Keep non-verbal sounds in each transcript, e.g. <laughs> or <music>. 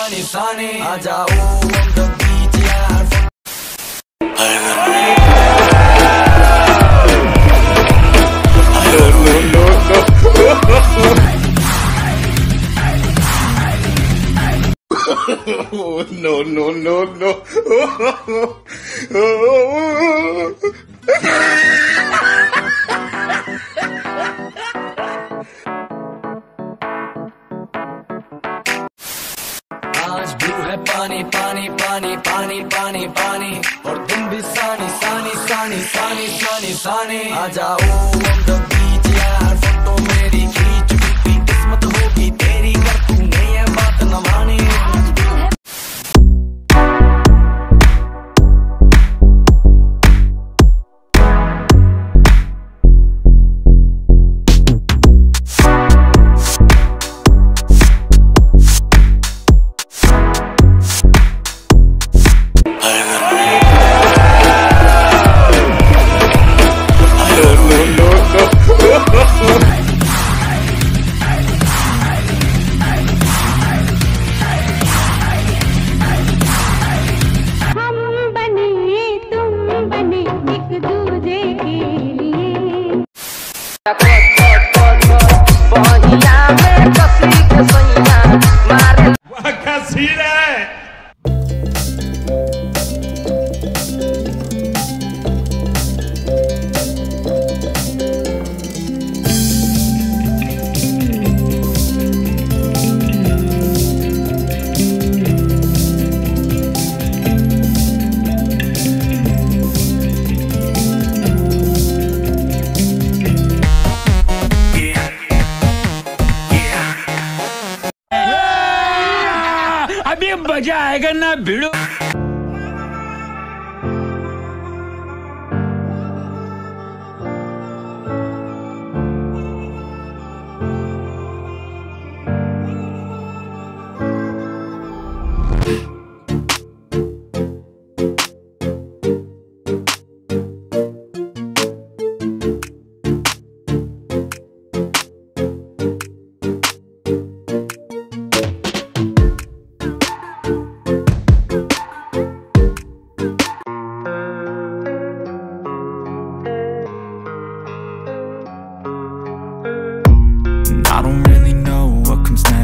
funny, funny. I don't want the beat, yeah. No, no, no, no. <laughs> आज blue है पानी पानी पानी पानी पानी पानी। और तुम भी सानी सानी सानी सानी सानी सानी। आ जाओ मज़ा आएगा ना भिड़ो।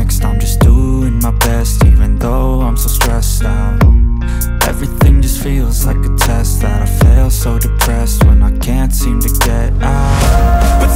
Next. I'm just doing my best, even though I'm so stressed out. Everything just feels like a test that I fail, so depressed when I can't seem to get out.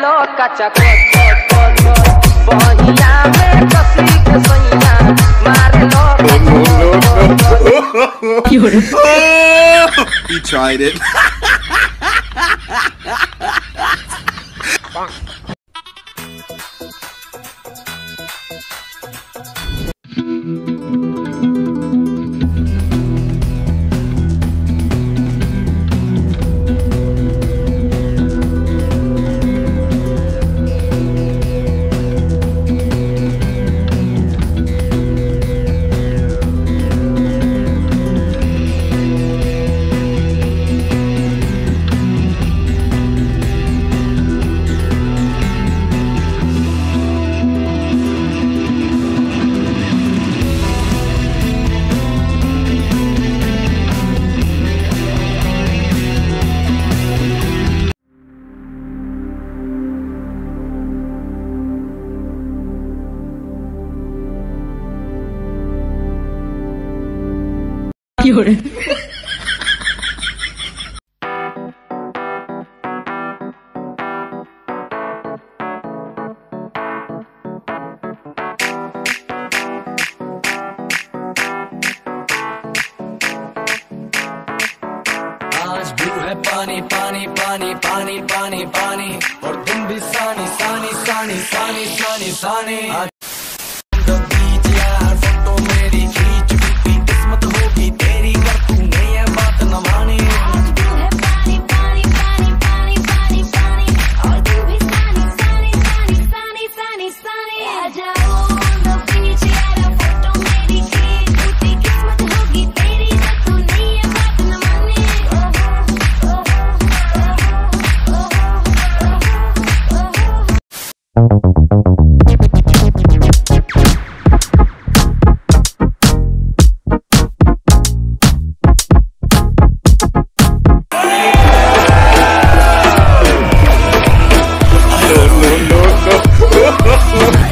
लो कचा कोच कोच कोच बहिया में कसी के सैया मारे लो No, no, no, no. Oh, he tried it. Blue है पानी पानी पानी पानी पानी पानी, और तुम भी सानी सानी सानी सानी सानी सानी। no, no, no.